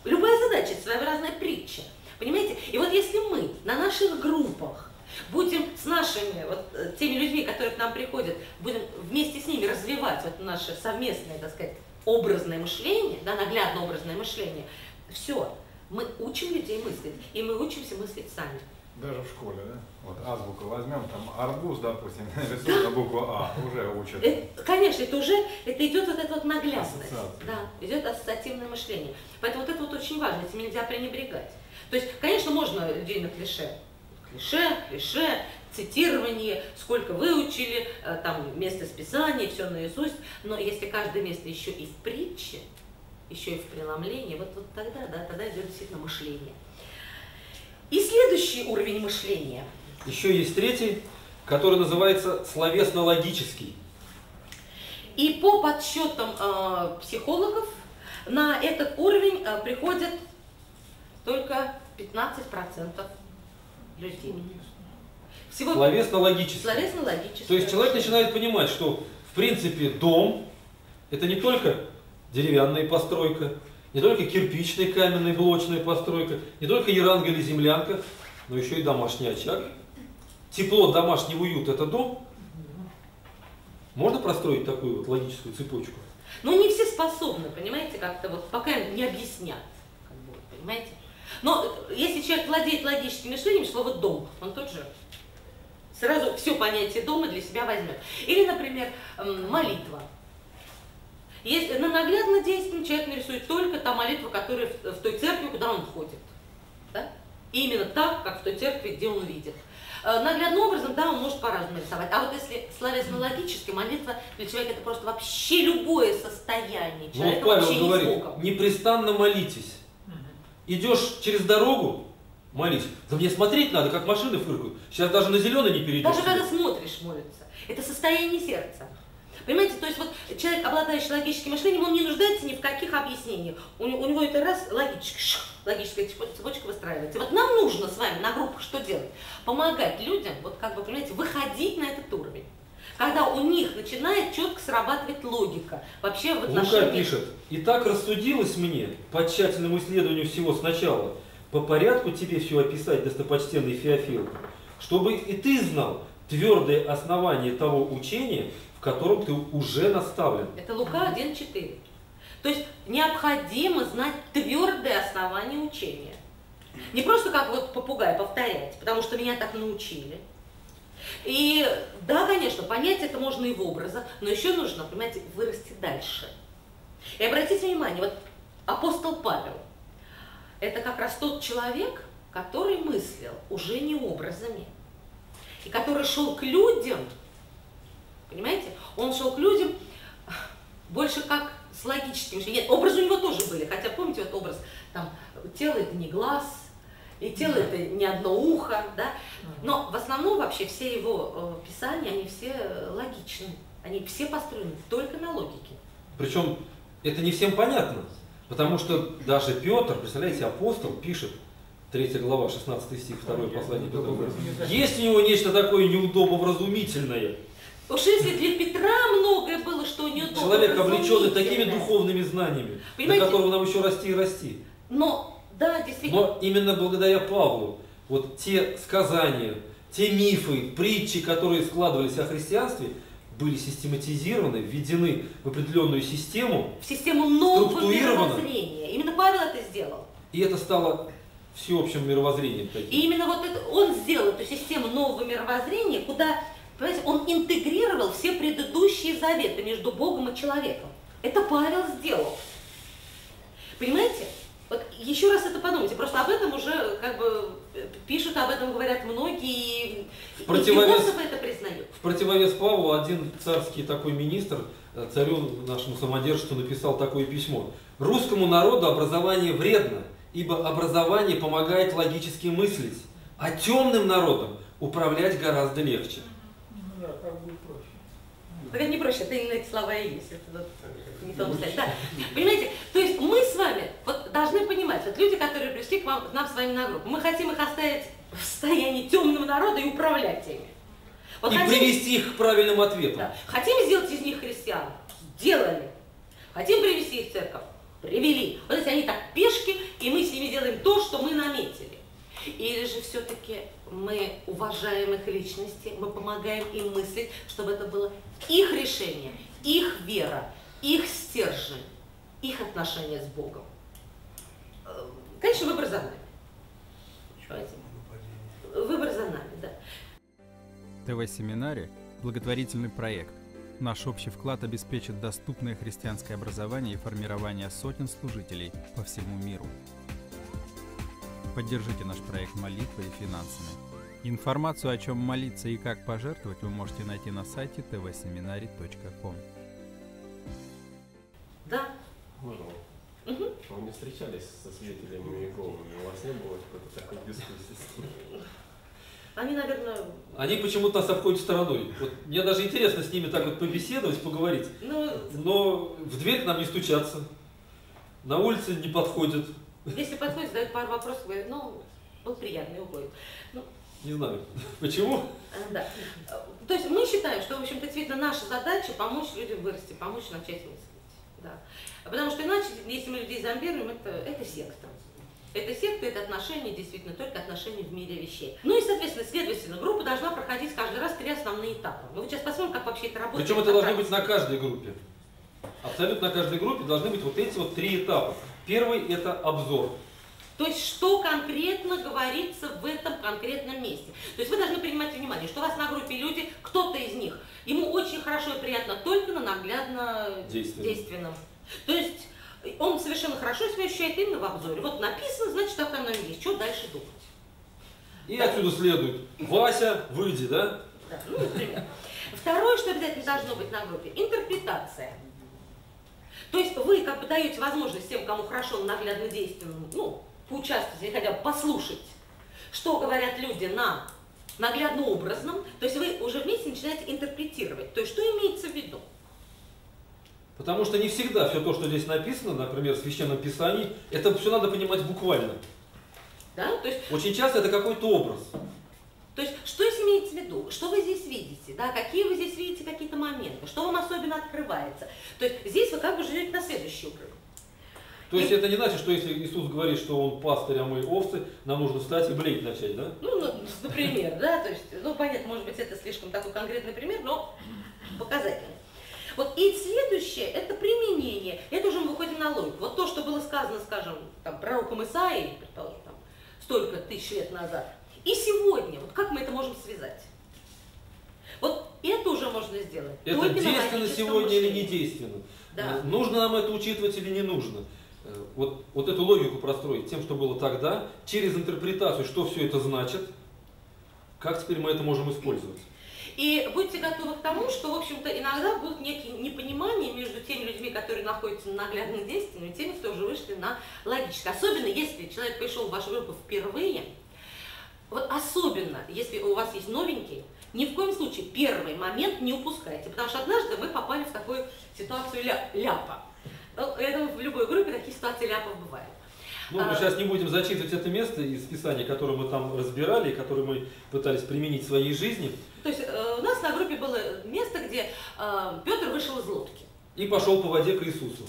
Любая задача это своеобразная притча. Понимаете? И вот если мы на наших группах будем с нашими, вот э, теми людьми, которые к нам приходят, будем вместе с ними развивать вот наше совместное, так сказать, образное мышление, да, наглядно образное мышление, все, мы учим людей мыслить, и мы учимся мыслить сами.
Даже в школе, да? Вот азбуку возьмем, там арбуз, допустим, нарисуем на букву А, уже учат.
Это, конечно, это уже это идет вот эта вот наглядность. Да, идет ассоциативное мышление. Поэтому вот это вот очень важно, этим нельзя пренебрегать. То есть, конечно, можно людей на клише. Клише, клише, цитирование, сколько выучили, э, там место списания, все наизусть. Но если каждое место еще и в притче, еще и в преломлении, вот, вот тогда, да, тогда идет действительно мышление. И следующий уровень мышления.
Еще есть третий, который называется словесно-логический.
И по подсчетам э, психологов на этот уровень э, приходят только 15% людей. Всего
Словесно-логический.
словесно-логически.
То есть человек начинает понимать, что в принципе дом это не только деревянная постройка, не только кирпичная, каменная, блочная постройка, не только еранга или землянка, но еще и домашний очаг. Тепло, домашний уют – это дом. Можно простроить такую вот логическую цепочку?
Но не все способны, понимаете, как-то вот пока не объяснят. как бы, понимаете? Но э, если человек владеет логическим мышлением, слово дом, он тут же сразу все понятие дома для себя возьмет. Или, например, молитва. Если на наглядно действенный человек нарисует только та молитва, которая в, той церкви, куда он ходит. Да? Именно так, как в той церкви, где он видит. Э, Наглядным образом, да, он может по-разному рисовать. А вот если словесно-логически, молитва для человека это просто вообще любое состояние. Человека
вот Павел
вообще не
говорит,
звуком.
непрестанно молитесь. Идешь через дорогу, молись. Да мне смотреть надо, как машины фыркают. Сейчас даже на зеленый не перейдешь.
Даже когда смотришь, молится. Это состояние сердца. Понимаете, то есть вот человек, обладающий логическим мышлением, он не нуждается ни в каких объяснениях. У, него- у него это раз логическая, шх, логическая цепо- цепочка выстраивается. Вот нам нужно с вами на группах что делать? Помогать людям, вот как бы, понимаете, выходить на этот уровень. Когда у них начинает четко срабатывать логика вообще в
Лука
отношении...
пишет, «И так рассудилось мне, по тщательному исследованию всего сначала, по порядку тебе все описать, достопочтенный Феофил, чтобы и ты знал твердое основание того учения, котором ты уже наставлен».
Это Лука 1.4. То есть необходимо знать твердое основание учения. Не просто как вот попугай повторять, потому что меня так научили. И да, конечно, понять это можно и в образах, но еще нужно, понимаете, вырасти дальше. И обратите внимание, вот апостол Павел, это как раз тот человек, который мыслил уже не образами, и который шел к людям, понимаете, он шел к людям больше как с логическим мышлением. Нет, образы у него тоже были, хотя помните вот образ, там, тело это не глаз, и тело это не одно ухо, да, но в основном вообще все его э, писания, они все э, логичны, они все построены только на логике.
Причем это не всем понятно, потому что даже Петр, представляете, апостол пишет, 3 глава, 16 стих, 2 послание Петра. Есть у него нечто такое неудобовразумительное.
Уж если для Петра многое было, что не
Человек, облеченный такими духовными знаниями,
Понимаете?
на которого нам еще расти и расти.
Но, да, действительно,
Но именно благодаря Павлу, вот те сказания, те мифы, притчи, которые складывались о христианстве, были систематизированы, введены в определенную систему,
в систему нового мировоззрения. Именно Павел это сделал.
и это стало всеобщим мировоззрением. таким.
И именно вот это он сделал эту систему нового мировоззрения, куда, понимаете, он интегрировал все предыдущие заветы между Богом и человеком. Это Павел сделал. Понимаете? Вот еще раз это подумайте, просто об этом уже как бы пишут, об этом говорят многие, и, и
противовес-
философы это признают.
В противовес Павлу один царский такой министр, э, царю нашему самодержцу написал такое письмо. Русскому народу образование вредно, ибо образование помогает логически мыслить, а темным народам управлять гораздо легче.
Ну да, как будет проще.
Так не проще, это именно эти слова и есть. Это вот не то. Да. Понимаете, то есть мы с вами вот должны понимать, вот люди, которые пришли к, вам, к нам с вами на группу, мы хотим их оставить в состоянии темного народа и управлять ими. Вот
И
хотим-
привести их к правильным ответам.
да, хотим сделать из них христиан, сделали. Хотим привести их в церковь, привели. Вот эти они так пешки, и мы с ними делаем то, что мы наметили. Или же все-таки мы уважаем их личности, мы помогаем им мыслить, чтобы это было их решение, их вера, их стержень, их отношения с Богом. Э, Конечно, выбор за нами. Понимаете? Выбор за нами, да.
ТВ-семинаре – благотворительный проект. Наш общий вклад обеспечит доступное христианское образование и формирование сотен служителей по всему миру. Поддержите наш проект молитвой и финансами. Информацию, о чем молиться и как пожертвовать, вы можете найти на сайте tvseminary.com.
Да.
Можно?
Мгм.
Вы не встречались со свидетелями Иеговы? У вас не было какой-то такой дискуссии с ними?
Они, наверное,
Они почему-то нас обходят стороной. Вот мне даже интересно с ними так вот побеседовать, поговорить.
ну,
Но в дверь к нам не стучатся. На улице не подходят.
Если подходит, задают пару вопросов, говорят, ну, был приятный, уходит. Ну,
Не знаю. Почему?
э, да. Э, То есть мы считаем, что, в общем-то, действительно наша задача помочь людям вырасти, помочь начать мыслить. Да. Потому что иначе, если мы людей зомбируем, это, это секта. Это секта, это отношения, действительно, только отношения в мире вещей. Ну и, соответственно, следовательно, группа должна проходить каждый раз три основные этапа. Мы вот сейчас посмотрим, как вообще это работает.
Причем это должно быть на каждой группе. Абсолютно на каждой группе должны быть вот эти вот три этапа. Первый это обзор.
То есть, что конкретно говорится в этом конкретном месте. То есть, вы должны принимать внимание, что у вас на группе люди, кто-то из них, ему очень хорошо и приятно только на наглядно
Действенном.
действенном. То есть, он совершенно хорошо себя ощущает именно в обзоре. Вот написано, значит, так оно и есть. Что дальше думать?
И отсюда следует Вася, выйди, да?
Да, ну, например. Второе, что обязательно должно быть на группе, интерпретация. То есть вы как бы даете возможность тем, кому хорошо наглядно действенному, ну, поучаствовать или хотя бы послушать, что говорят люди на наглядно-образном, то есть вы уже вместе начинаете интерпретировать, то есть что имеется в виду.
Потому что не всегда все то, что здесь написано, например, в Священном Писании, это все надо понимать буквально.
Да? То, есть,
Очень часто это какой-то образ.
То есть что имеется в виду? Что вы здесь видите? Да? Какие вы здесь видите какие-то моменты? Что вам особенно открывается? То есть здесь вы как бы живете на следующий уровень.
То есть это не значит, что если Иисус говорит, что Он пастырь, а мы овцы, нам нужно встать и блеять начать, да?
Ну, ну, например, да, то есть, ну, понятно, может быть, это слишком такой конкретный пример, но показательный. Вот и следующее, это применение. Это уже мы выходим на логику. Вот то, что было сказано, скажем, там, пророком Исаией, предположим, там, столько тысяч лет назад, и сегодня, вот как мы это можем связать? Вот это уже можно сделать.
Это
только
действенно сегодня или
мышлении.
не действенно?
Да.
Э, Нужно нам это учитывать или не нужно? Э, Вот, вот эту логику простроить тем, что было тогда, через интерпретацию, что все это значит, как теперь мы это можем использовать.
И будьте готовы к тому, что, в общем-то, иногда будут некие непонимания между теми людьми, которые находятся на наглядных действиях, и теми, кто уже вышли на логическое. Особенно, если человек пришел в вашу группу впервые, вот особенно, если у вас есть новенький, ни в коем случае первый момент не упускайте, потому что однажды вы попали в такую ситуацию ля- ляпа. Я думаю, в любой группе такие ситуации ляпов бывают.
Ну, мы
А.
сейчас не будем зачитывать это место из Писания, которое мы там разбирали, и которое мы пытались применить в своей жизни,
То есть э, у нас на группе было место, где э, Петр вышел из лодки.
и пошел по воде к Иисусу.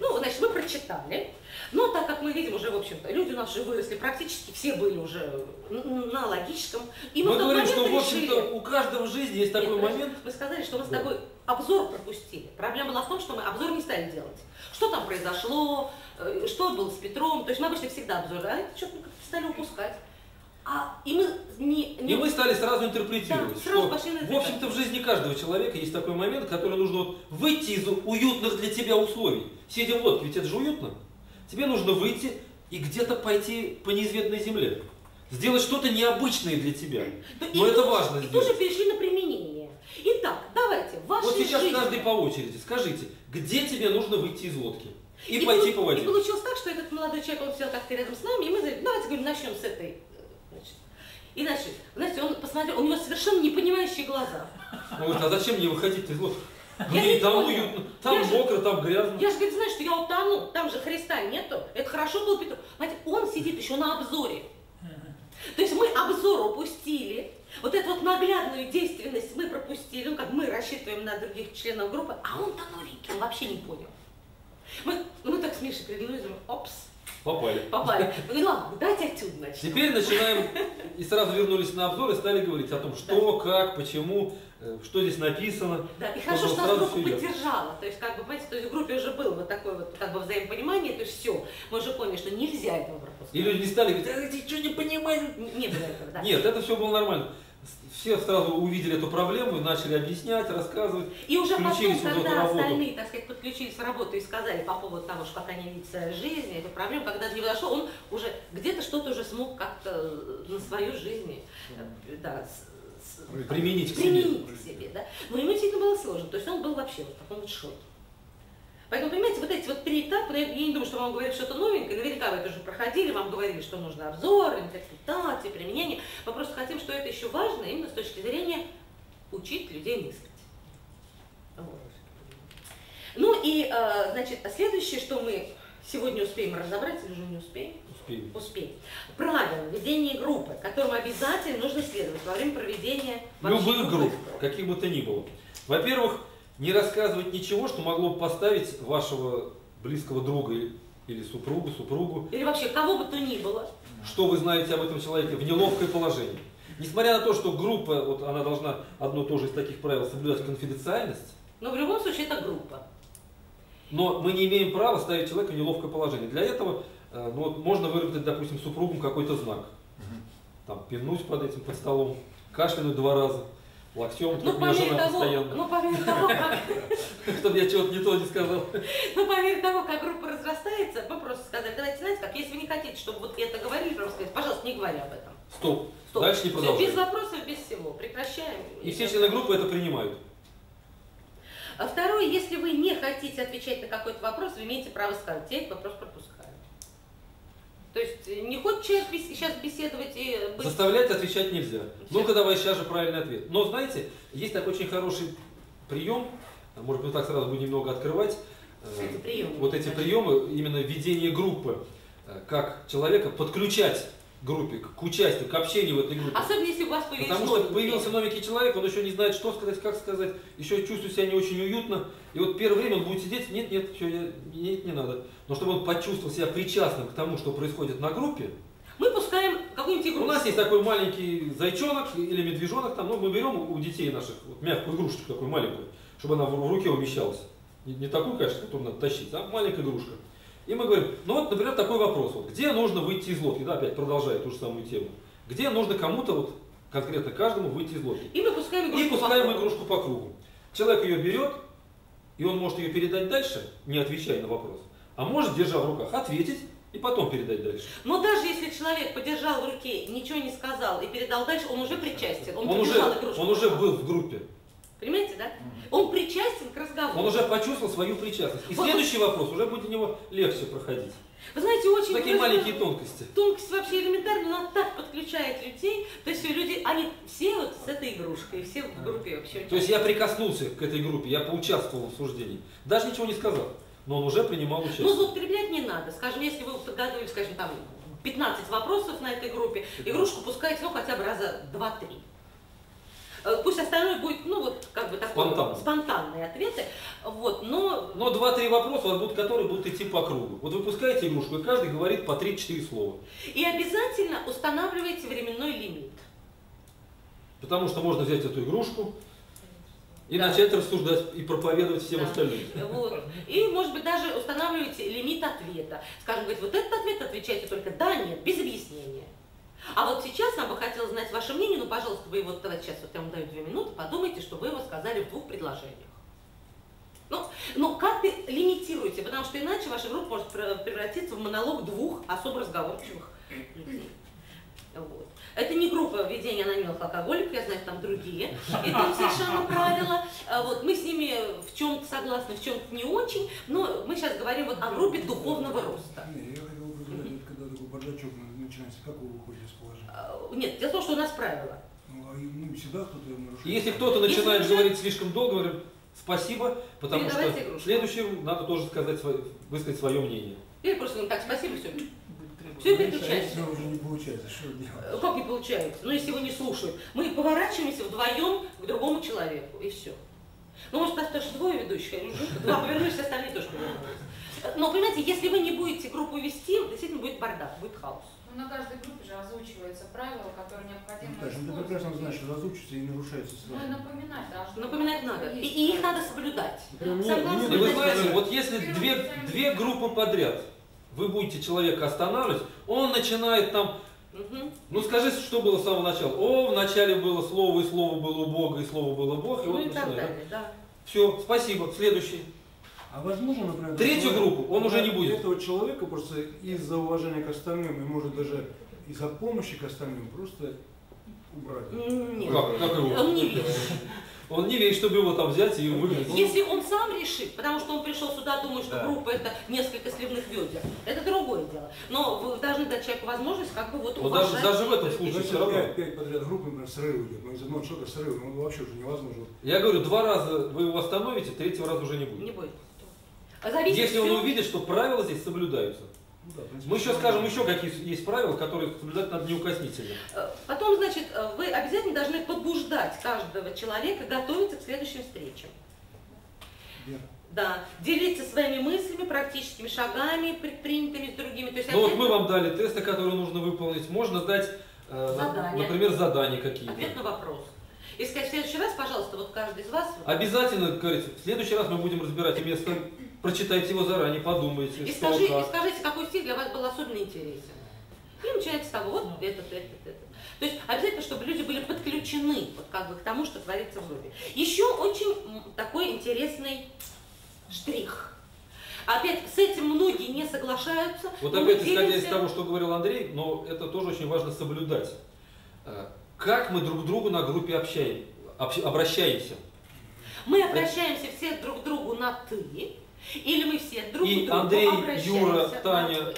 Ну, значит, мы прочитали. Но так как мы видим уже, в общем-то, люди у нас уже выросли, практически все были уже на логическом. И мы,
Мы
в
говорим, что, в
решили-
общем-то, у каждого в жизни есть такой
Нет,
момент.
Мы сказали, что мы с тобой обзор пропустили. Проблема была в том, что мы обзор не стали делать. Что там произошло, э, что было с Петром. То есть мы обычно всегда обзор, а это что-то стали упускать. А, и мы не... не-
И мы стали сразу интерпретировать,
Да, сразу
что, в общем-то, в жизни каждого человека есть такой момент, который нужно вот выйти из уютных для тебя условий. Сидя в лодке, ведь это же уютно. Тебе нужно выйти и где-то пойти по неизведанной земле. Сделать что-то необычное для тебя.
Да,
Но
и
это
тут-
важно
И
сделать.
тоже перешли на применение. Итак, давайте, в вашей
Вот сейчас
жизни...
каждый по очереди. Скажите, где тебе нужно выйти из лодки? И,
И
пойти по воде.
И получилось так, что этот молодой человек, он сидел как-то рядом с нами, и мы говорим, давайте, говорим, начнем с этой. Значит. И начали. Знаете, он посмотрел, у него совершенно непонимающие глаза.
Он говорит, а зачем мне выходить из лодки? Мне
не
там уютно, там
Я же-
мокро, там грязно.
Я же, говорит, знаешь, что я утону, там же Христа нету. Это хорошо был Петр. Знаете, он сидит еще на обзоре. То есть мы обзор упустили, вот эту вот наглядную действенность мы пропустили, ну как мы рассчитываем на других членов группы, а он-то новенький, он вообще не понял. Мы, ну, мы так с Мишей переглянулись, думаем, опс,
Попали.
попали. Говорим, ладно, давайте отсюда начнем.
Теперь начинаем и сразу вернулись на обзор и стали говорить о том, что, как, почему, что здесь написано.
Да, и хорошо, что нас группа поддержала. То есть, как бы, понимаете, то есть в группе уже было вот такое вот как бы взаимопонимание, то есть все, мы уже поняли, что нельзя этого пропускать.
И люди не стали говорить, а ты что не понимаешь?
Не было этого, да.
Нет, это все было нормально. Все сразу увидели эту проблему и начали объяснять, рассказывать.
И уже потом, когда остальные, так сказать, подключились в работу и сказали по поводу того, что как они видят свою жизнь, эту проблему, когда до него дошло, он уже где-то что-то уже смог как-то э, на свою жизнь, э, да,
Применить к себе.
применить к себе, да. Но ему действительно было сложно, то есть он был вообще вот в таком вот шоке. Поэтому, понимаете, вот эти вот три этапа, я не думаю, что вам говорят что-то новенькое, наверняка вы это уже проходили, вам говорили, что нужно обзор, интерпретация, применение. Мы просто хотим, что это еще важно именно с точки зрения учить людей мыслить. Вот. Ну и, э, значит, следующее, что мы сегодня успеем разобрать, или уже не успеем?
Успеем.
Успеем. Правила ведения группы, которым обязательно нужно следовать во время проведения
Любых групп, каких бы то ни было. Во-первых, не рассказывать ничего, что могло бы поставить вашего близкого друга или- или супругу, супругу,
Или вообще кого бы то ни было.
что вы знаете об этом человеке, в неловкое положение. Несмотря на то, что группа, вот она должна одно тоже из таких правил соблюдать конфиденциальность,
Но в любом случае это группа.
Но мы не имеем права ставить человека в неловкое положение. Для этого э, ну, вот можно выработать, допустим, супругам какой-то знак. Там, пинуть под этим, под столом, кашлянуть два раза, локтем,
Ну, по
меня
мере
жена
того,
постоянно,
ну, по мере того, как,
чтобы я чего-то не то не сказал.
ну, по мере того, как группа разрастается, мы просто сказать, давайте, знаете как, если вы не хотите, чтобы вот это говорили, просто сказать, пожалуйста, не говори об этом.
Стоп.
Стоп.
Дальше не продолжаем.
без вопросов, без всего. Прекращаем.
И все члены группы это принимают.
А второе, если вы не хотите отвечать на какой-то вопрос, вы имеете право сказать, я этот вопрос пропускаю. То есть э, не хочет человек бес- сейчас беседовать и быть...
Заставлять отвечать нельзя. Ну-ка давай сейчас же правильный ответ. Но знаете, есть такой очень хороший прием, а может быть так сразу будем немного открывать. э,
Эти приемы.
Вот эти приемы, именно ведение группы, э, как человека подключать группе, к участию, к общению в этой группе.
Особенно если у вас появились
Потому что появился новенький человек, он еще не знает, что сказать, как сказать, еще чувствует себя не очень уютно. И вот первое время он будет сидеть, нет, нет, все, я, нет, не надо. Но чтобы он почувствовал себя причастным к тому, что происходит на группе,
Мы пускаем какую-нибудь игру.
у нас есть такой маленький зайчонок или медвежонок, там, ну, мы берем у детей наших вот, мягкую игрушечку такую маленькую, чтобы она в, в руке умещалась. Не, не такую, конечно, которую надо тащить, а маленькая игрушка. И мы говорим, ну вот, например, такой вопрос, вот, где нужно выйти из лодки, да, опять продолжая ту же самую тему. Где нужно кому-то, вот, конкретно каждому выйти из лодки.
И мы пускаем игрушку.
И
по
пускаем
кругу.
игрушку по кругу. Человек ее берет, и он может ее передать дальше, не отвечая на вопрос. А может, держа в руках, ответить и потом передать дальше.
Но даже если человек подержал в руке, ничего не сказал и передал дальше, он уже причастен. Он,
Он, уже,
игрушку.
он уже был в группе.
Понимаете, да? Он причастен к разговору.
Он уже почувствовал свою причастность. И
Вот.
следующий вопрос уже будет у него легче проходить.
Вы знаете, очень
Такие
просто-
маленькие тонкости.
Тонкость вообще элементарная, но она так подключает людей. То есть люди, они все вот с этой игрушкой, все в группе вообще.
То есть я прикоснулся к этой группе, я поучаствовал в суждении. Даже ничего не сказал, но он уже принимал
Ну,
участие.
злоупотреблять не надо. Скажем, если вы подготовили, скажем, там 15 вопросов на этой группе, игрушку пускайте, ну, хотя бы раза 2-3. Э, Пусть остальное будет, ну, вот, как бы такое,
Спонтанно.
спонтанные ответы. Вот, но
Но два-три вопроса, будут, которые будут идти по кругу. Вот вы пускаете игрушку, и каждый говорит по 3-4 слова.
и обязательно устанавливайте временной лимит.
Потому что можно взять эту игрушку и
Да.
начать рассуждать и проповедовать всем
Да.
остальным.
Вот. И, может быть, даже устанавливаете лимит ответа. Скажем, говорить, вот этот ответ отвечайте только да, нет, без объяснения. А вот сейчас нам бы хотелось знать ваше мнение, ну, пожалуйста, вы вот давайте сейчас вот я вам даю две минуты, подумайте, что вы его сказали в двух предложениях. Ну, но как вы лимитируете, потому что иначе ваша группа может пр- превратиться в монолог двух особо разговорчивых людей. Вот. Это не группа ведения анонимных алкоголиков, я знаю, там другие. И там совершенно правила. А Вот, мы с ними в чем-то согласны, в чем-то не очень, но мы сейчас говорим вот о группе духовного роста.
Я хотел бы когда такой бардачок начинается, как вы выходите из положения?
А, Нет, дело в том, что у нас правила.
Ну, а ну, всегда кто-то нарушает.
Если кто-то
Если
начинает
уже-
говорить слишком долго, говорим спасибо, потому что
игрушку.
следующим надо тоже сказать свое, высказать свое мнение.
Или просто говорим, так, спасибо, все. Все,
Если-
переключайте.
если уже не получается, что делать?
Как не получается? Ну, если его не слушают. Мы поворачиваемся вдвоем к другому человеку, и все. Ну, может, нас тоже двое ведущих, вижу, два повернулись, остальные тоже повернулись. Но, понимаете, если вы не будете группу вести, действительно будет бардак, будет хаос.
Ну, на каждой группе же озвучиваются правила, которые необходимо
ну ты прекрасно знаешь, что разучится и нарушается
Ну и
сразу.
напоминать должны.
Напоминать надо. И, и их надо соблюдать.
Мне-
Согласна.
мне
И вы знаете, вот если две, две группы подряд, вы будете человека останавливать, он начинает там,
Мгм.
ну скажи, что было с самого начала. О, вначале было слово, и слово было у Бога, и слово было Бог, и
Ну
вот
и так
начинает.
далее, да.
Все, спасибо, следующий.
А возможно, например...
Третью группу он уже не будет.
Этого человека просто из-за уважения к остальным и может даже из-за помощи к остальным просто убрать.
М, Нет.
Как, как его?
Он не верит.
Он не верит, чтобы его там взять и выгнать.
Если он сам решит, потому что он пришел сюда, думая, что
Да.
группа это несколько сливных ведер, это другое дело. Но вы должны дать человеку возможность как бы вот
Вот даже-
уважать
даже в этом случае
Ну, если
равно.
пять, пять подряд групп, например, срыв идет, но из одного человека срыв, ну вообще уже невозможно.
Я говорю, два раза вы его остановите, третьего раза уже не будет.
Не будет. Зависит
Если он увидит, что правила здесь соблюдаются.
Ну, да, в принципе,
Мы еще скажем еще какие есть правила, которые соблюдать надо неукоснительно.
Э, Потом, значит, э, вы обязательно должны побуждать каждого человека готовиться к следующим встречам.
Верно.
Да, делиться своими мыслями, практическими шагами, предпринятыми с другими. То есть
Ну вот мы вам дали тесты, которые нужно выполнить. Можно дать, э,
Задания.
например, задания какие-то.
ответ на вопрос. И сказать, в следующий раз, пожалуйста, вот каждый из вас...
Обязательно, говорится, в следующий раз мы будем разбирать место, прочитайте его заранее, подумайте,
И,
что,
скажи, и
как.
скажите, какой стиль для вас был особенно интересен. И начинается с того, вот этот, этот, этот. То есть обязательно, чтобы люди были подключены вот как бы к тому, что творится в группе. Еще очень такой интересный штрих. Опять с этим многие не соглашаются.
Вот опять, исходя из того, что говорил Андрей, но это тоже очень важно соблюдать. Э, Как мы друг к другу на группе общаем, общ- обращаемся.
Мы обращаемся все друг к другу на «ты», или мы все друг
И
к другу
Андрей,
обращаемся
Юра, Таня.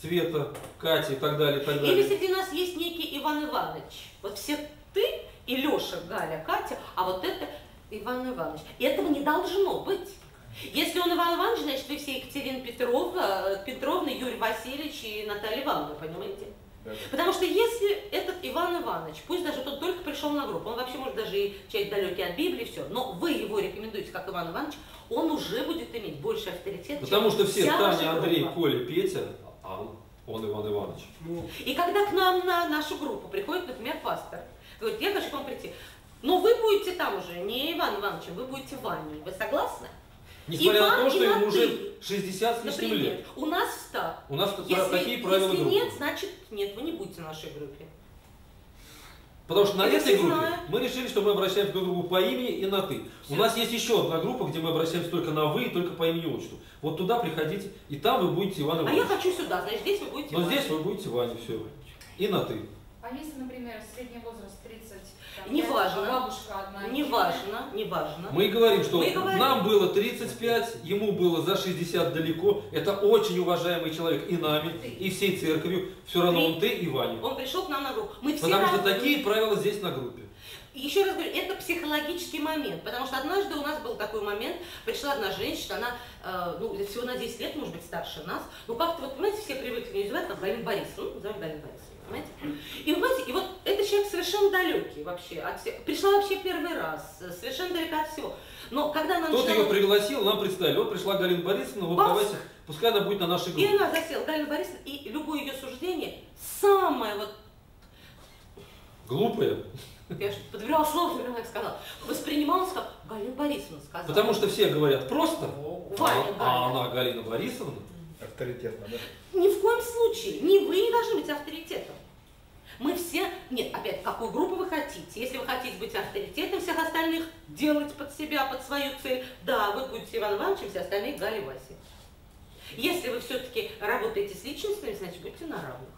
Света, Катя и так далее, и так
Или
далее.
среди нас есть некий Иван Иванович. Вот все ты и Леша, Галя, Катя, а вот это Иван Иванович. И этого не должно быть. Если он Иван Иванович, значит вы все Екатерина Петрова, э, Петровна, Юрий Васильевич и Наталья Ивановна, понимаете?
Да.
Потому что если этот Иван Иванович, пусть даже тот только пришел на группу, он вообще может даже и человек далекий от Библии, все, но вы его рекомендуете как Иван Иванович, он уже будет иметь больше авторитет,
Потому что все Таня, Андрей,
группа.
Коля, Петя, а он, он Иван Иванович.
Ну,
И когда к нам на нашу группу приходит, например, пастор, говорит, я хочу к вам прийти, но вы будете там уже не Иван Ивановичем, вы будете Ваней. Вы согласны?
Несмотря на
Иван
то, что
и
ему уже
«ты».
60 с лишним
Например,
лет.
у нас так.
У нас
Если,
такие правила
если
группы.
нет, значит нет, вы не будете в нашей группе.
Потому что на
Это
этой
все
группе
знают.
мы решили, что мы обращаемся друг к другу по имени и на ты. У нас есть еще одна группа, где мы обращаемся только на вы и только по имени и отчеству. Вот туда приходите, и там вы будете Иван
А я
Иванович.
хочу сюда, значит, здесь вы будете
Но
Ваня.
здесь вы будете Ваня, все. И на ты.
А если, например, средний возраст 30, там,
Неважно.
пять, бабушка одна.
Неважно, неважно.
Мы и говорим, что
Мы говорим.
нам было 35, ему было за 60 далеко. Это очень уважаемый человек и нами, и всей церковью. Все равно
Ты.
он ты и Ваня.
Он пришел к нам на группу. Мы все
Потому что
разные.
такие правила здесь на группе.
Еще раз говорю, это психологический момент, потому что однажды у нас был такой момент, пришла одна женщина, она, э, ну, всего на 10 лет, может быть, старше нас, но как-то, вот, понимаете, все привыкли ее называть, как Галина Борисовна, ну, называем Галина Борисовна, понимаете? И, понимаете, и вот этот человек совершенно далекий вообще, от всех, пришла вообще первый раз, э, совершенно далека от всего. Но когда она
Кто-то
начала-
ее пригласил, нам представили. Вот пришла Галина Борисовна, вот
Бац!
давайте, пускай она будет на нашей
И
группе.
она засела, Галина Борисовна, и любое ее суждение, самое вот
Глупая.
Я же подбирала слово, подбирала, как сказала. Воспринималось как Галина Борисовна сказала.
Потому что все говорят просто,
Ваня,
а, а она Галина Борисовна.
Авторитетно, да?
Ни в коем случае. Ни вы не должны быть авторитетом. Мы все... Нет, опять, какую группу вы хотите? Если вы хотите быть авторитетом всех остальных, делать под себя, под свою цель, да, вы будете Иван Ивановичем, все остальные Галя Вася. Если вы все-таки работаете с личностями, значит, будьте на равных.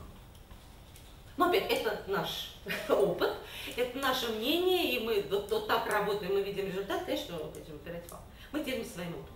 Но опять, это наш опыт, это наше мнение, и мы вот, вот так работаем, мы видим результат, конечно, мы хотим упирать факт. Мы делимся своим опытом.